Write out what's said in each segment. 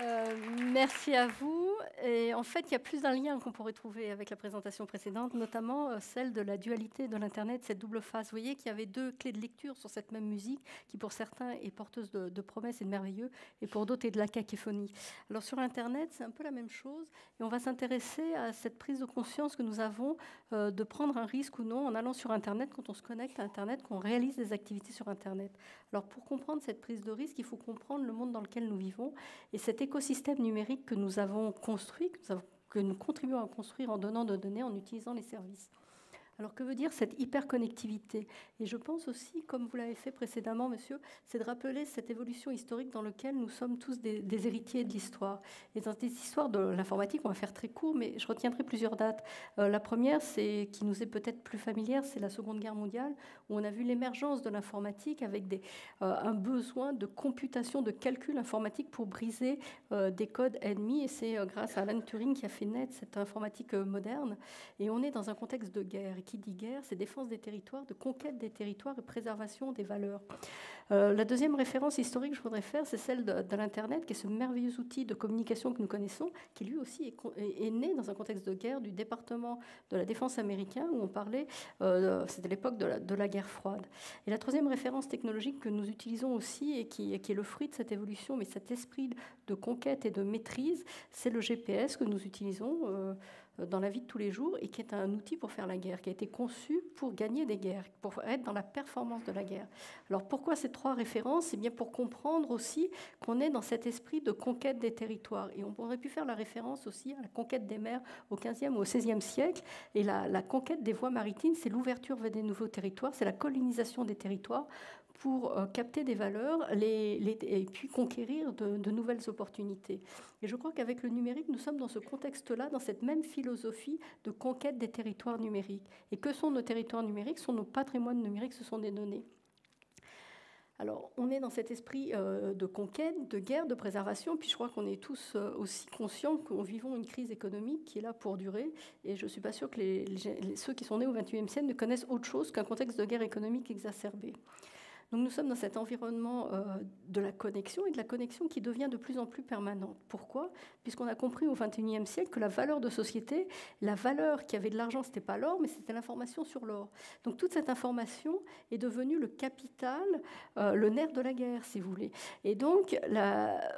Euh, merci à vous. Et en fait, il y a plus d'un lien qu'on pourrait trouver avec la présentation précédente, notamment euh, celle de la dualité de l'Internet, cette double face. Vous voyez qu'il y avait deux clés de lecture sur cette même musique, qui pour certains est porteuse de, promesses et de merveilleux, et pour d'autres est de la cacophonie. Alors sur Internet, c'est un peu la même chose, et on va s'intéresser à cette prise de conscience que nous avons euh, de prendre un risque ou non en allant sur Internet, quand on se connecte à Internet, qu'on réalise des activités sur Internet. Alors pour comprendre cette prise de risque, il faut comprendre le monde dans lequel nous vivons, et cette écosystème numérique que nous avons construit, que nous, contribuons à construire en donnant de données, en utilisant les services. Alors que veut dire cette hyperconnectivité? Et je pense aussi, comme vous l'avez fait précédemment, monsieur, c'est de rappeler cette évolution historique dans laquelle nous sommes tous des, héritiers de l'histoire. Et dans des histoires de l'informatique, on va faire très court, mais je retiendrai plusieurs dates. Euh, la première, c'est qui nous est peut-être plus familière, c'est la Seconde Guerre mondiale, où on a vu l'émergence de l'informatique avec euh, un besoin de computation, de calcul informatique pour briser euh, des codes ennemis. Et c'est grâce à Alan Turing qui a fait naître cette informatique moderne. Et on est dans un contexte de guerre qui dit guerre, c'est défense des territoires, de conquête des territoires et préservation des valeurs. Euh, la deuxième référence historique que je voudrais faire, c'est celle de, l'Internet, qui est ce merveilleux outil de communication que nous connaissons, qui lui aussi est, né dans un contexte de guerre du département de la défense américain, où on parlait, euh, c'était l'époque de la, guerre froide. Et la troisième référence technologique que nous utilisons aussi, et qui, est le fruit de cette évolution, mais cet esprit de conquête et de maîtrise, c'est le GPS que nous utilisons. Euh, dans la vie de tous les jours et qui est un outil pour faire la guerre, qui a été conçu pour gagner des guerres, pour être dans la performance de la guerre. Alors pourquoi ces trois références? C'est bien pour comprendre aussi qu'on est dans cet esprit de conquête des territoires. Et on aurait pu faire la référence aussi à la conquête des mers au XVe ou au XVIe siècle. Et la, la conquête des voies maritimes, c'est l'ouverture vers des nouveaux territoires, c'est la colonisation des territoires pour euh, capter des valeurs et puis conquérir de, nouvelles opportunités. Et je crois qu'avec le numérique, nous sommes dans ce contexte-là, dans cette même philosophie de conquête des territoires numériques. Et que sont nos territoires numériques? Ce sont nos patrimoines numériques, ce sont des données. Alors, on est dans cet esprit euh, de conquête, de guerre, de préservation, puis je crois qu'on est tous euh, aussi conscients nous vivons une crise économique qui est là pour durer, et je ne suis pas sûre que ceux qui sont nés au XXIe siècle ne connaissent autre chose qu'un contexte de guerre économique exacerbé. Donc nous sommes dans cet environnement euh, de la connexion et de la connexion qui devient de plus en plus permanente. Pourquoi? Puisqu'on a compris au XXIe siècle que la valeur de société, la valeur qui avait de l'argent, ce n'était pas l'or, mais c'était l'information sur l'or. Donc toute cette information est devenue le capital, euh, le nerf de la guerre, si vous voulez. Et donc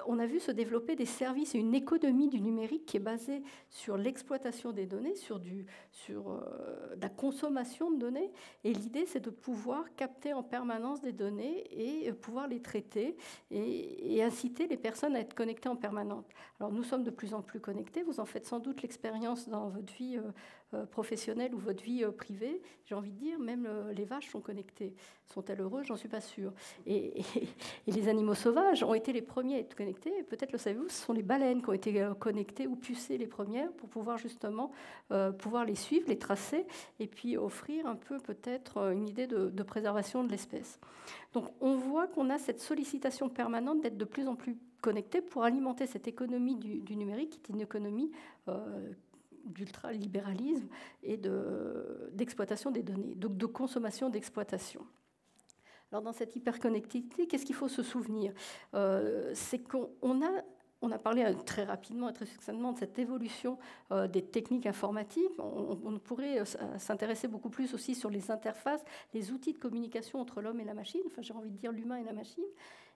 on a vu se développer des services et une économie du numérique qui est basée sur l'exploitation des données, sur, du, sur euh, la consommation de données. Et l'idée, c'est de pouvoir capter en permanence des données et pouvoir les traiter et, inciter les personnes à être connectées en permanence. Alors nous sommes de plus en plus connectés, vous en faites sans doute l'expérience dans votre vie euh, euh, professionnelle ou votre vie euh, privée. J'ai envie de dire, même les vaches sont connectées. Sont-elles heureuses? J'en suis pas sûre. Et, les animaux sauvages ont été les premiers à être connectés. Peut-être le savez-vous, ce sont les baleines qui ont été connectées ou pucées les premières pour pouvoir justement pouvoir les suivre, les tracer et puis offrir un peu peut-être une idée de préservation de l'espèce. Donc on voit qu'on a cette sollicitation permanente d'être de plus en plus connecté pour alimenter cette économie du, numérique, qui est une économie euh, d'ultralibéralisme et d'exploitation des données, donc de consommation d'exploitation. Alors dans cette hyperconnectivité, qu'est-ce qu'il faut se souvenir? Euh, C'est qu'on a on a parlé euh, très rapidement et très succinctement de cette évolution euh, des techniques informatiques. On, pourrait euh, s'intéresser beaucoup plus aussi sur les interfaces, les outils de communication entre l'homme et la machine, enfin j'ai envie de dire l'humain et la machine.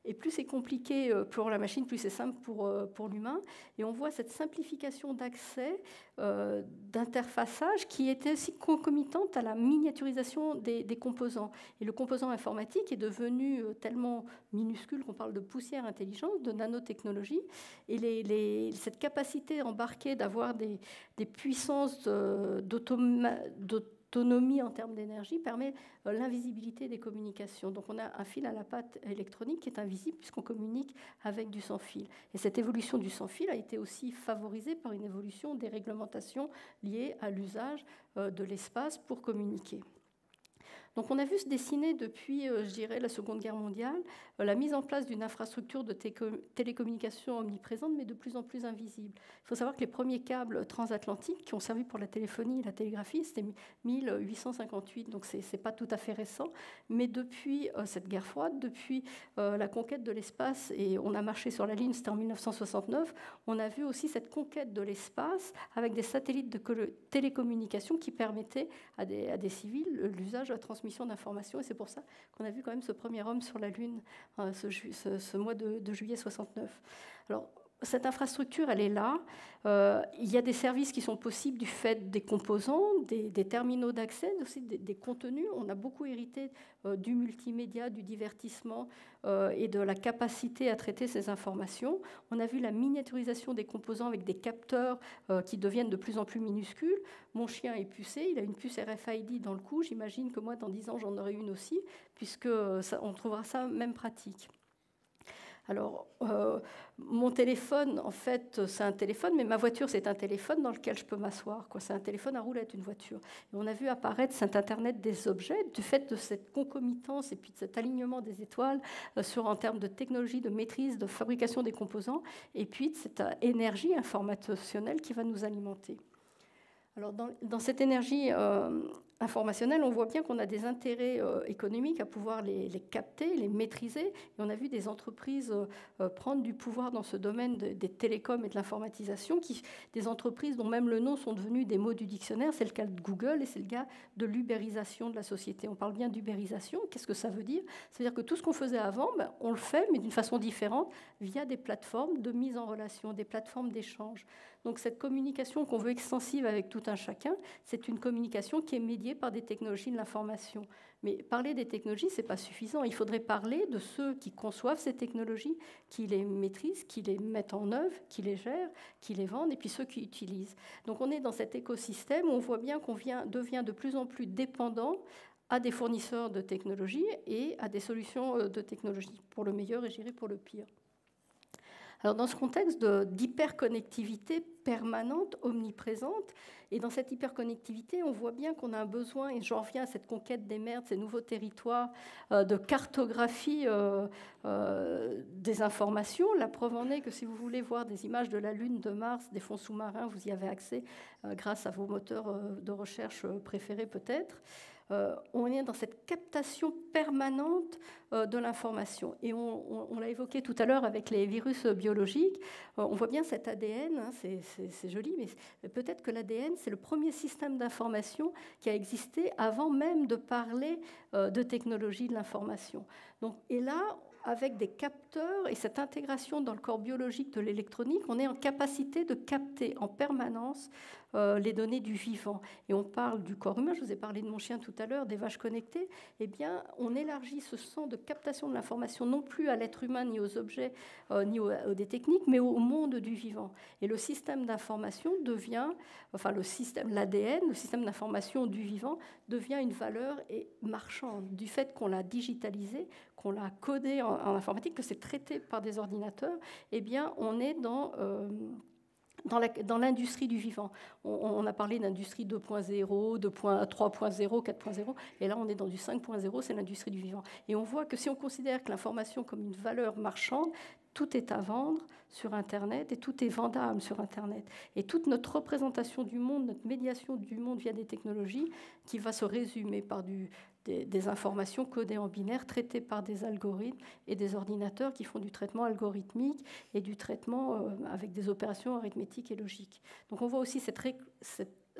Et plus c'est compliqué euh, pour la machine, plus c'est simple pour, euh, pour l'humain. Et on voit cette simplification d'accès, euh, d'interfaçage qui était aussi concomitante à la miniaturisation des, composants. Et le composant informatique est devenu tellement minuscule qu'on parle de poussière intelligente, de nanotechnologie. Et cette capacité embarquée d'avoir des, des puissances d'automatisation L'autonomie en termes d'énergie permet euh, l'invisibilité des communications. Donc on a un fil à la patte électronique qui est invisible puisqu'on communique avec du sans-fil. Et cette évolution du sans-fil a été aussi favorisée par une évolution des réglementations liées à l'usage euh, de l'espace pour communiquer. Donc on a vu se dessiner depuis, je dirais, la Seconde Guerre mondiale, la mise en place d'une infrastructure de télécommunication omniprésente, mais de plus en plus invisible. Il faut savoir que les premiers câbles transatlantiques qui ont servi pour la téléphonie et la télégraphie, c'était 1858, donc ce n'est pas tout à fait récent. Mais depuis cette guerre froide, depuis la conquête de l'espace, et on a marché sur la ligne, c'était en 1969, on a vu aussi cette conquête de l'espace avec des satellites de télécommunication qui permettaient à des, à des civils l'usage de la transmission d'informations. Et c'est pour ça qu'on a vu quand même ce premier homme sur la Lune euh, ce, mois de, de, juillet 69. Alors, cette infrastructure, elle est là. Euh, il y a des services qui sont possibles du fait des composants, des, terminaux d'accès, aussi des, contenus. On a beaucoup hérité euh, du multimédia, du divertissement euh, et de la capacité à traiter ces informations. On a vu la miniaturisation des composants avec des capteurs qui deviennent de plus en plus minuscules. Mon chien est pucé, il a une puce RFID dans le cou. J'imagine que moi, dans 10 ans, j'en aurai une aussi, puisque on trouvera ça même pratique. Alors, euh, mon téléphone, en fait, c'est un téléphone, mais ma voiture, c'est un téléphone dans lequel je peux m'asseoir. C'est un téléphone à roulette, une voiture. On a vu apparaître cet Internet des objets du fait de cette concomitance et puis de cet alignement des étoiles euh, sur, en termes de technologie, de maîtrise, de fabrication des composants, et puis de cette euh, énergie informationnelle qui va nous alimenter. Alors dans, cette énergie informationnelle, on voit bien qu'on a des intérêts euh, économiques à pouvoir les, capter, les maîtriser. Et on a vu des entreprises euh, prendre du pouvoir dans ce domaine des télécoms et de l'informatisation, des entreprises dont même le nom sont devenus des mots du dictionnaire. C'est le cas de Google et c'est le cas de l'ubérisation de la société. On parle bien d'ubérisation. Qu'est-ce que ça veut dire? Ça veut dire que tout ce qu'on faisait avant, ben, on le fait, mais d'une façon différente, via des plateformes de mise en relation, des plateformes d'échange. Donc cette communication qu'on veut extensive avec tout un chacun, c'est une communication qui est médiée par des technologies de l'information. Mais parler des technologies, ce n'est pas suffisant. Il faudrait parler de ceux qui conçoivent ces technologies, qui les maîtrisent, qui les mettent en œuvre, qui les gèrent, qui les vendent, et puis ceux qui utilisent. Donc on est dans cet écosystème où on voit bien qu'on devient de plus en plus dépendant à des fournisseurs de technologies et à des solutions euh, de technologie, pour le meilleur et j'irai pour le pire. Alors dans ce contexte d'hyperconnectivité permanente, omniprésente, et dans cette hyperconnectivité, on voit bien qu'on a un besoin, et j'en reviens à cette conquête des mers, de ces nouveaux territoires, euh, de cartographie euh, euh, des informations. La preuve en est que si vous voulez voir des images de la Lune, de Mars, des fonds sous-marins, vous y avez accès grâce à vos moteurs de recherche préférés peut-être. Euh, on est dans cette captation permanente euh, de l'information. Et on, l'a évoqué tout à l'heure avec les virus biologiques. Euh, on voit bien cet ADN, hein, c'est joli, mais peut-être que l'ADN, c'est le premier système d'information qui a existé avant même de parler de technologie de l'information. et là, avec des capteurs et cette intégration dans le corps biologique de l'électronique, on est en capacité de capter en permanence euh, les données du vivant. Et on parle du corps humain, je vous ai parlé de mon chien tout à l'heure, des vaches connectées. Eh bien, on élargit ce sens de captation de l'information non plus à l'être humain, ni aux objets, euh, ni aux, techniques, mais au monde du vivant. Et le système d'information devient, enfin le système, l'ADN, le système d'information du vivant, devient une valeur et marchande du fait qu'on l'a digitalisé, qu'on l'a codé en, informatique, que c'est traité par des ordinateurs. Eh bien, on est dans euh, dans l'industrie du vivant. On, a parlé d'industrie 2.0, 3.0, 4.0, et là on est dans du 5.0, c'est l'industrie du vivant. Et on voit que si on considère que l'information comme une valeur marchande, tout est à vendre sur Internet et tout est vendable sur Internet. Et toute notre représentation du monde, notre médiation du monde via des technologies, qui va se résumer par du, des, informations codées en binaire, traitées par des algorithmes et des ordinateurs qui font du traitement algorithmique et du traitement euh, avec des opérations arithmétiques et logiques. Donc on voit aussi cette,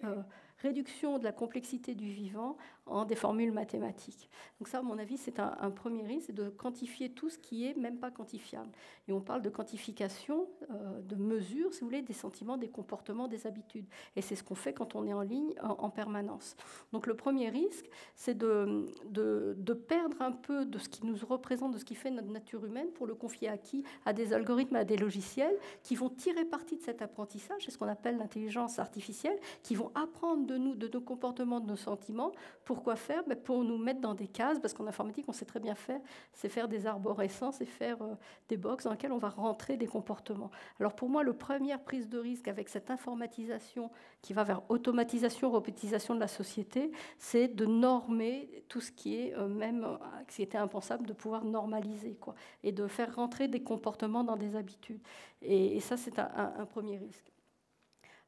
euh, réduction de la complexité du vivant en des formules mathématiques. Donc ça, à mon avis, c'est un, premier risque, c'est de quantifier tout ce qui est même pas quantifiable. Et on parle de quantification, euh, de mesure, si vous voulez, des sentiments, des comportements, des habitudes. Et c'est ce qu'on fait quand on est en ligne en, permanence. Donc le premier risque, c'est de, de, perdre un peu de ce qui nous représente, de ce qui fait notre nature humaine, pour le confier à qui? À des algorithmes, à des logiciels qui vont tirer parti de cet apprentissage, c'est ce qu'on appelle l'intelligence artificielle, qui vont apprendre de de nous, de nos comportements, de nos sentiments. Pourquoi faire? Ben, Pour nous mettre dans des cases, parce qu'en informatique, on sait très bien faire, c'est faire des arborescences et faire euh, des box dans lesquelles on va rentrer des comportements. Alors pour moi, la première prise de risque avec cette informatisation qui va vers automatisation, robotisation de la société, c'est de normer tout ce qui est euh, même, euh, qui était impensable de pouvoir normaliser, quoi, et de faire rentrer des comportements dans des habitudes. Et, ça, c'est un, premier risque.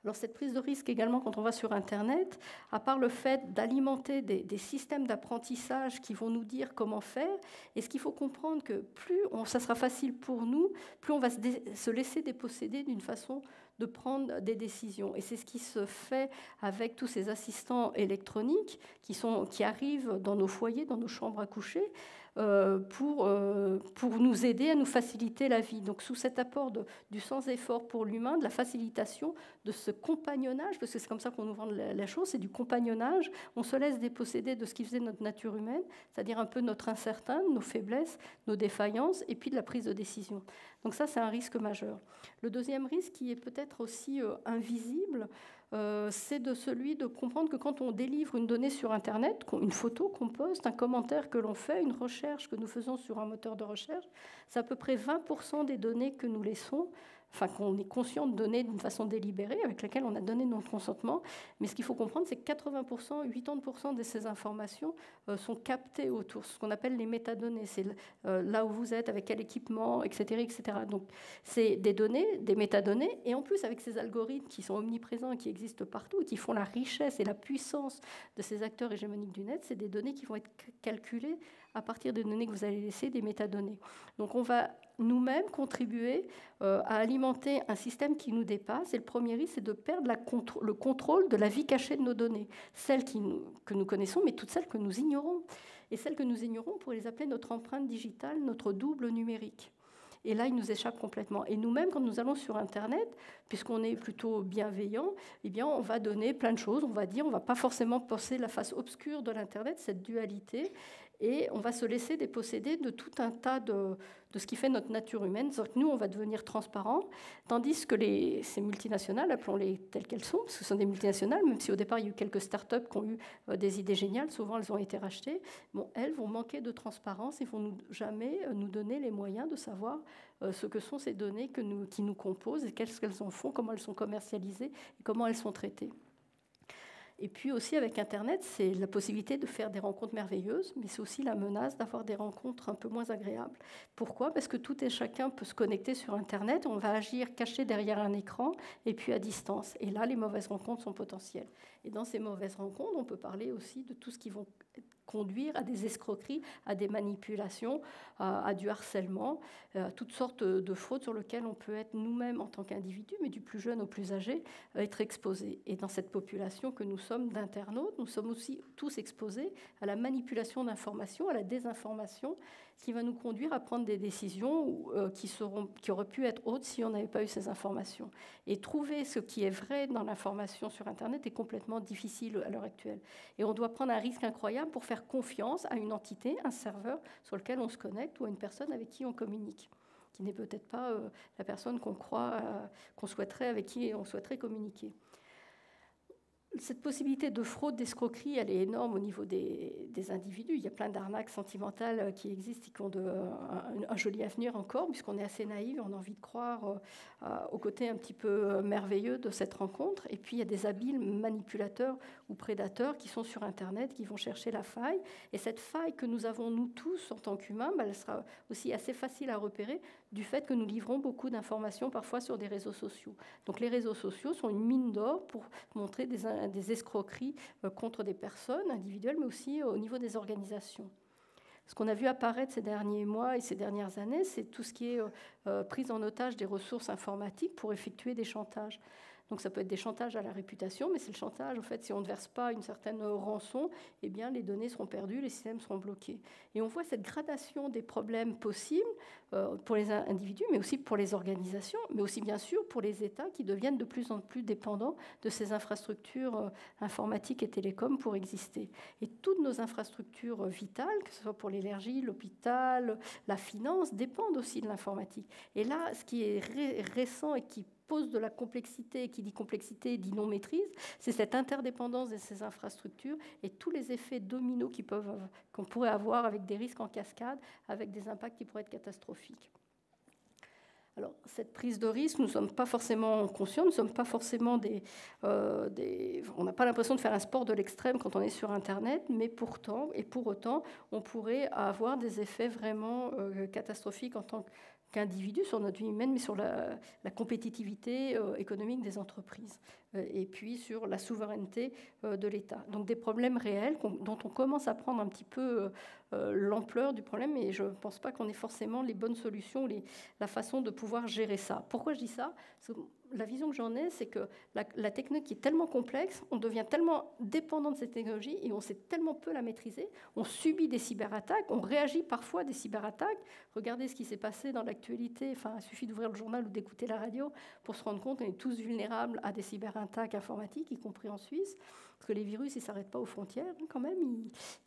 Alors cette prise de risque également quand on va sur Internet, à part le fait d'alimenter des, systèmes d'apprentissage qui vont nous dire comment faire, et ce qu'il faut comprendre que plus ça sera facile pour nous, plus on va se, se laisser déposséder d'une façon de prendre des décisions? Et c'est ce qui se fait avec tous ces assistants électroniques qui, sont, qui arrivent dans nos foyers, dans nos chambres à coucher, pour, euh, pour nous aider à nous faciliter la vie. Donc sous cet apport du sans-effort pour l'humain, de la facilitation, de ce compagnonnage, parce que c'est comme ça qu'on nous vend la, chose, c'est du compagnonnage, on se laisse déposséder de ce qui faisait notre nature humaine, c'est-à-dire un peu notre incertain, nos faiblesses, nos défaillances, et puis de la prise de décision. Donc ça, c'est un risque majeur. Le deuxième risque, qui est peut-être aussi euh, invisible, euh, c'est de celui de comprendre que quand on délivre une donnée sur Internet, une photo qu'on poste, un commentaire que l'on fait, une recherche que nous faisons sur un moteur de recherche, c'est à peu près 20% des données que nous laissons enfin qu'on est conscient de donner d'une façon délibérée, avec laquelle on a donné notre consentement. Mais ce qu'il faut comprendre, c'est que 80%, 80% de ces informations euh, sont captées autour, ce qu'on appelle les métadonnées. C'est euh, là où vous êtes, avec quel équipement, etc. etc. Donc c'est des données, des métadonnées, et en plus avec ces algorithmes qui sont omniprésents, qui existent partout, et qui font la richesse et la puissance de ces acteurs hégémoniques du net, c'est des données qui vont être calculées à partir des données que vous allez laisser, des métadonnées. Donc on va nous-mêmes contribuer euh, à alimenter un système qui nous dépasse. Et le premier risque, c'est de perdre le contrôle de la vie cachée de nos données, celles que nous connaissons, mais toutes celles que nous ignorons. Et celles que nous ignorons, on pourrait les appeler notre empreinte digitale, notre double numérique. Et là, il nous échappe complètement. Et nous-mêmes, quand nous allons sur Internet, puisqu'on est plutôt bienveillant, eh bien, on va donner plein de choses. On va dire, on ne va pas forcément penser la face obscure de l'Internet, cette dualité et on va se laisser déposséder de tout un tas de, ce qui fait notre nature humaine. Nous, on va devenir transparent, tandis que ces multinationales, appelons-les telles qu'elles sont, parce que ce sont des multinationales, même si au départ il y a eu quelques startups qui ont eu euh, des idées géniales, souvent elles ont été rachetées, bon, elles vont manquer de transparence et vont nous, jamais euh, nous donner les moyens de savoir euh, ce que sont ces données que qui nous composent et qu'est-ce qu'elles en font, comment elles sont commercialisées et comment elles sont traitées. Et puis aussi avec Internet, c'est la possibilité de faire des rencontres merveilleuses, mais c'est aussi la menace d'avoir des rencontres un peu moins agréables. Pourquoi? Parce que tout et chacun peut se connecter sur Internet, on va agir caché derrière un écran et puis à distance. Et là, les mauvaises rencontres sont potentielles. Et dans ces mauvaises rencontres, on peut parler aussi de tout ce qui vont conduire à des escroqueries, à des manipulations, à, du harcèlement, à toutes sortes de fraudes sur lesquelles on peut être nous-mêmes en tant qu'individu, mais du plus jeune au plus âgé, être exposé. Et dans cette population que nous sommes d'internautes, nous sommes aussi tous exposés à la manipulation d'informations, à la désinformation qui va nous conduire à prendre des décisions euh, qui, auraient pu être autres si on n'avait pas eu ces informations. Et trouver ce qui est vrai dans l'information sur Internet est complètement difficile à l'heure actuelle. Et on doit prendre un risque incroyable pour faire confiance à une entité, un serveur sur lequel on se connecte ou à une personne avec qui on communique qui n'est peut-être pas euh, la personne qu'on croit, euh, qu'on souhaiterait, avec qui on souhaiterait communiquer cette possibilité de fraude, d'escroquerie, elle est énorme au niveau des, individus. Il y a plein d'arnaques sentimentales euh, qui existent et qui ont de, un, joli avenir encore, puisqu'on est assez naïf, on a envie de croire euh, au côté un petit peu euh, merveilleux de cette rencontre. Et puis il y a des habiles manipulateurs ou prédateurs qui sont sur Internet, qui vont chercher la faille. Et cette faille que nous avons, nous tous, en tant qu'humains, bah, elle sera aussi assez facile à repérer du fait que nous livrons beaucoup d'informations parfois sur des réseaux sociaux. Donc les réseaux sociaux sont une mine d'or pour montrer des, escroqueries euh, contre des personnes individuelles, mais aussi au niveau des organisations. Ce qu'on a vu apparaître ces derniers mois et ces dernières années, c'est tout ce qui est euh, euh, prise en otage des ressources informatiques pour effectuer des chantages. Donc ça peut être des chantages à la réputation, mais c'est le chantage. En fait, si on ne verse pas une certaine rançon, eh bien, les données seront perdues, les systèmes seront bloqués. Et on voit cette gradation des problèmes possibles euh, pour les individus, mais aussi pour les organisations, mais aussi bien sûr pour les États qui deviennent de plus en plus dépendants de ces infrastructures euh, informatiques et télécoms pour exister. Et toutes nos infrastructures vitales, que ce soit pour l'énergie, l'hôpital, la finance, dépendent aussi de l'informatique. Et là, ce qui est récent et qui pose de la complexité, qui dit complexité dit non maîtrise, c'est cette interdépendance de ces infrastructures et tous les effets dominos qu'on pourrait avoir avec des risques en cascade, avec des impacts qui pourraient être catastrophiques. Alors, cette prise de risque, nous ne sommes pas forcément conscients, nous ne sommes pas forcément des. Euh, des on n'a pas l'impression de faire un sport de l'extrême quand on est sur Internet, mais pourtant, et pour autant, on pourrait avoir des effets vraiment euh, catastrophiques en tant qu'individu sur notre vie humaine, mais sur la, compétitivité euh, économique des entreprises. Euh, et puis sur la souveraineté euh, de l'État. Donc des problèmes réels dont on commence à prendre un petit peu euh, l'ampleur du problème, et je ne pense pas qu'on ait forcément les bonnes solutions, la façon de pouvoir gérer ça. Pourquoi je dis ça? La vision que j'en ai, c'est que la, la, technologie est tellement complexe, on devient tellement dépendant de cette technologie et on sait tellement peu la maîtriser, on subit des cyberattaques, on réagit parfois à des cyberattaques. Regardez ce qui s'est passé dans l'actualité, enfin, il suffit d'ouvrir le journal ou d'écouter la radio pour se rendre compte qu'on est tous vulnérables à des cyberattaques attaque informatique, y compris en Suisse, parce que les virus, ils ne s'arrêtent pas aux frontières, hein, quand même,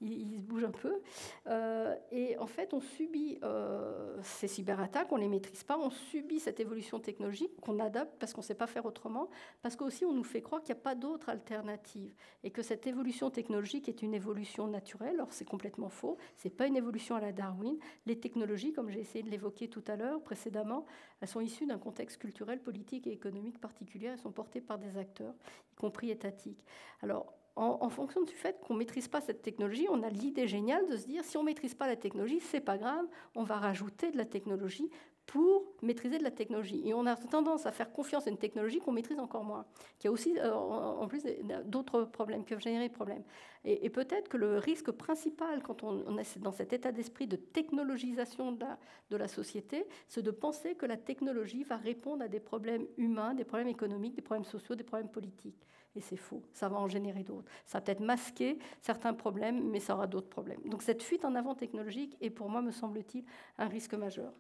ils, se bougent un peu. Euh, et en fait, on subit euh, ces cyberattaques, on ne les maîtrise pas, on subit cette évolution technologique qu'on adapte parce qu'on ne sait pas faire autrement, parce qu'aussi on nous fait croire qu'il n'y a pas d'autre alternative, et que cette évolution technologique est une évolution naturelle. Alors c'est complètement faux, ce n'est pas une évolution à la Darwin. Les technologies, comme j'ai essayé de l'évoquer tout à l'heure, précédemment, elles sont issues d'un contexte culturel, politique et économique particulier, elles sont portées par des acteurs, y compris étatiques. Alors, en, fonction du fait qu'on ne maîtrise pas cette technologie, on a l'idée géniale de se dire si on ne maîtrise pas la technologie, c'est pas grave, on va rajouter de la technologie pour maîtriser de la technologie. Et on a tendance à faire confiance à une technologie qu'on maîtrise encore moins, qui a aussi, euh, en plus, d'autres problèmes, qui peuvent générer des problèmes. Et, peut-être que le risque principal, quand on, est dans cet état d'esprit de technologisation de la, de la société, c'est de penser que la technologie va répondre à des problèmes humains, des problèmes économiques, des problèmes sociaux, des problèmes politiques. Et c'est faux, ça va en générer d'autres. Ça va peut-être masquer certains problèmes, mais ça aura d'autres problèmes. Donc cette fuite en avant technologique est pour moi, me semble-t-il, un risque majeur.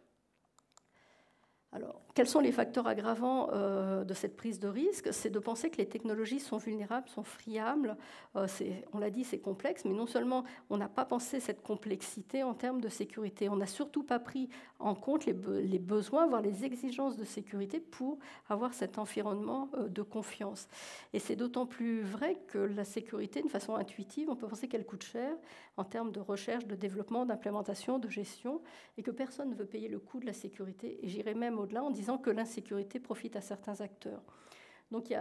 Alors, quels sont les facteurs aggravants euh, de cette prise de risque? C'est de penser que les technologies sont vulnérables, sont friables. Euh, on l'a dit, c'est complexe, mais non seulement on n'a pas pensé cette complexité en termes de sécurité, on n'a surtout pas pris en compte les, besoins, voire les exigences de sécurité pour avoir cet environnement euh, de confiance. Et c'est d'autant plus vrai que la sécurité, de façon intuitive, on peut penser qu'elle coûte cher en termes de recherche, de développement, d'implémentation, de gestion, et que personne ne veut payer le coût de la sécurité. Et j'irais même au-delà en disant que l'insécurité profite à certains acteurs. Donc il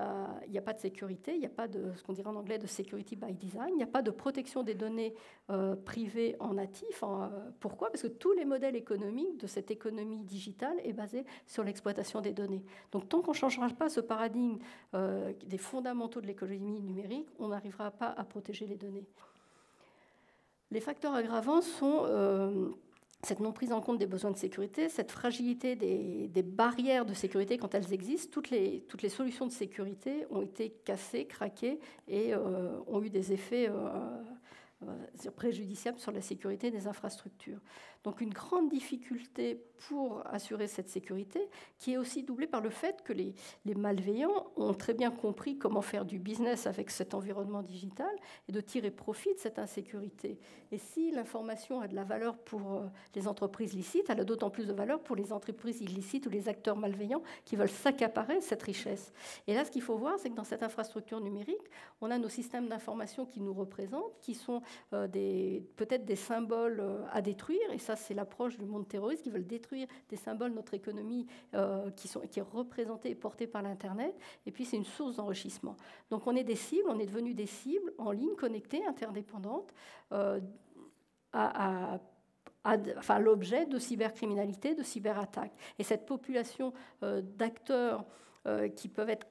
n'y a, pas de sécurité, il n'y a pas de ce qu'on dirait en anglais de security by design, il n'y a pas de protection des données euh, privées en natif. Euh, pourquoi? Parce que tous les modèles économiques de cette économie digitale est basé sur l'exploitation des données. Donc tant qu'on ne changera pas ce paradigme euh, des fondamentaux de l'économie numérique, on n'arrivera pas à protéger les données. Les facteurs aggravants sont cette non prise en compte des besoins de sécurité, cette fragilité des, barrières de sécurité quand elles existent, toutes les, solutions de sécurité ont été cassées, craquées et euh, ont eu des effets euh, euh, préjudiciables sur la sécurité des infrastructures. Donc une grande difficulté pour assurer cette sécurité, qui est aussi doublée par le fait que les, malveillants ont très bien compris comment faire du business avec cet environnement digital et de tirer profit de cette insécurité. Et si l'information a de la valeur pour euh, les entreprises licites, elle a d'autant plus de valeur pour les entreprises illicites ou les acteurs malveillants qui veulent s'accaparer cette richesse. Et là, ce qu'il faut voir, c'est que dans cette infrastructure numérique, on a nos systèmes d'information qui nous représentent, qui sont euh, peut-être des symboles euh, à détruire, ça, c'est l'approche du monde terroriste qui veulent détruire des symboles de notre économie euh, qui, sont, qui est représentée et portée par l'Internet. Et puis, c'est une source d'enrichissement. Donc, on est des cibles, on est devenu des cibles en ligne, connectées, interdépendantes, euh, à, enfin, l'objet de cybercriminalité, de cyberattaques. Et cette population euh, d'acteurs qui peuvent être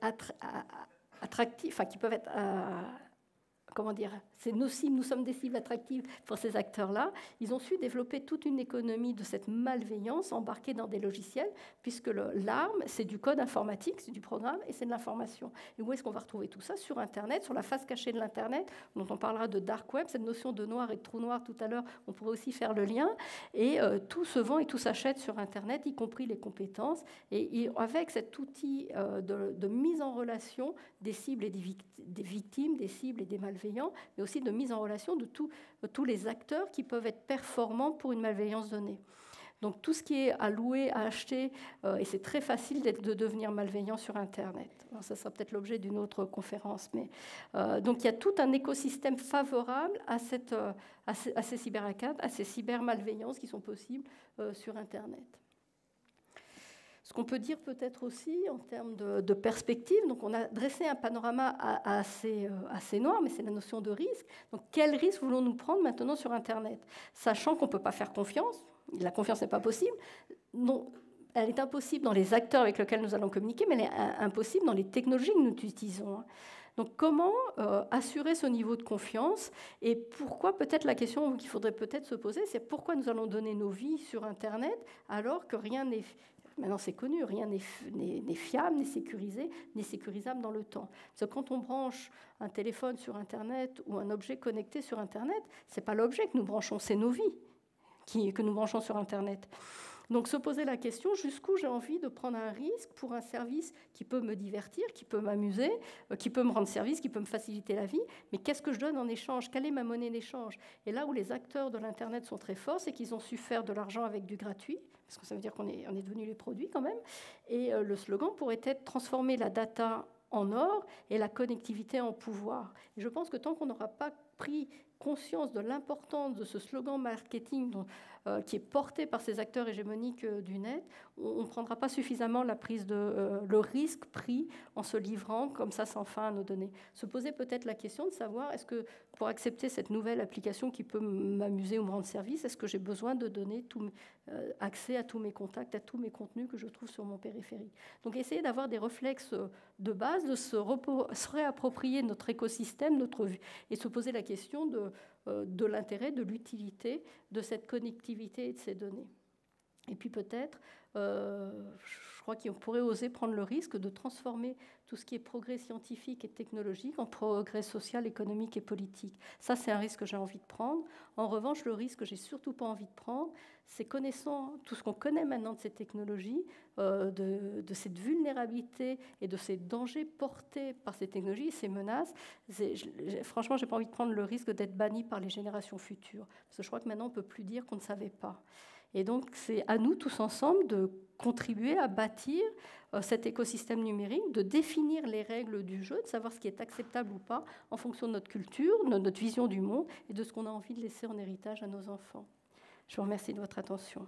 attractifs, enfin, qui peuvent être comment dire, c'est nos cibles, nous sommes des cibles attractives pour ces acteurs-là. Ils ont su développer toute une économie de cette malveillance embarquée dans des logiciels, puisque l'arme, c'est du code informatique, c'est du programme et c'est de l'information. Et où est-ce qu'on va retrouver tout ça? Sur Internet, sur la face cachée de l'Internet, dont on parlera de dark web, cette notion de noir et de trou noir tout à l'heure, on pourrait aussi faire le lien. Et euh, tout se vend et tout s'achète sur Internet, y compris les compétences. Et, avec cet outil euh, de, mise en relation des cibles et des, victimes, des cibles et des malveillants, mais aussi de mise en relation de tous les acteurs qui peuvent être performants pour une malveillance donnée. Donc tout ce qui est à louer, à acheter, euh, et c'est très facile de devenir malveillant sur Internet. ça sera peut-être l'objet d'une autre conférence. Mais, euh, donc il y a tout un écosystème favorable à, cette, euh, à ces cyberattaques, à ces cybermalveillances qui sont possibles sur Internet. Ce qu'on peut dire peut-être aussi en termes de, perspective, donc on a dressé un panorama assez, assez noir, mais c'est la notion de risque. Donc quel risque voulons-nous prendre maintenant sur Internet? Sachant qu'on ne peut pas faire confiance, la confiance n'est pas possible. Elle est impossible dans les acteurs avec lesquels nous allons communiquer, mais elle est impossible dans les technologies que nous utilisons. Hein. Donc comment euh, assurer ce niveau de confiance? Et pourquoi peut-être la question qu'il faudrait peut-être se poser, c'est pourquoi nous allons donner nos vies sur Internet alors que rien n'est... Maintenant c'est connu, rien n'est fiable, n'est sécurisé, n'est sécurisable dans le temps. Parce que quand on branche un téléphone sur Internet ou un objet connecté sur Internet, ce n'est pas l'objet que nous branchons, c'est nos vies que nous branchons sur Internet. Donc se poser la question jusqu'où j'ai envie de prendre un risque pour un service qui peut me divertir, qui peut m'amuser, euh, qui peut me rendre service, qui peut me faciliter la vie, mais qu'est-ce que je donne en échange? Quelle est ma monnaie d'échange? Et là où les acteurs de l'Internet sont très forts, c'est qu'ils ont su faire de l'argent avec du gratuit, parce que ça veut dire qu'on est, on est devenu les produits quand même. Et euh, le slogan pourrait être transformer la data en or et la connectivité en pouvoir. Je pense que tant qu'on n'aura pas pris conscience de l'importance de ce slogan marketing euh, qui est porté par ces acteurs hégémoniques euh, du net, on ne prendra pas suffisamment la prise de, euh, le risque pris en se livrant comme ça sans fin à nos données. Se poser peut-être la question de savoir est-ce que pour accepter cette nouvelle application qui peut m'amuser ou me rendre service, est-ce que j'ai besoin de donner tout, accès à tous mes contacts, à tous mes contenus que je trouve sur mon périphérique? Donc essayer d'avoir des réflexes de base, de se, réapproprier notre écosystème, notre vie, et se poser la question de euh, de l'intérêt, de l'utilité de cette connectivité et de ces données. Et puis peut-être, euh, crois qu'on pourrait oser prendre le risque de transformer tout ce qui est progrès scientifique et technologique en progrès social, économique et politique. Ça, c'est un risque que j'ai envie de prendre. En revanche, le risque que j'ai surtout pas envie de prendre, c'est connaissant tout ce qu'on connaît maintenant de ces technologies, euh, de, cette vulnérabilité et de ces dangers portés par ces technologies, ces menaces. franchement, j'ai pas envie de prendre le risque d'être banni par les générations futures, parce que je crois que maintenant on peut plus dire qu'on ne savait pas. Et donc, c'est à nous tous ensemble de contribuer à bâtir euh, cet écosystème numérique, de définir les règles du jeu, de savoir ce qui est acceptable ou pas en fonction de notre culture, de notre vision du monde et de ce qu'on a envie de laisser en héritage à nos enfants. Je vous remercie de votre attention.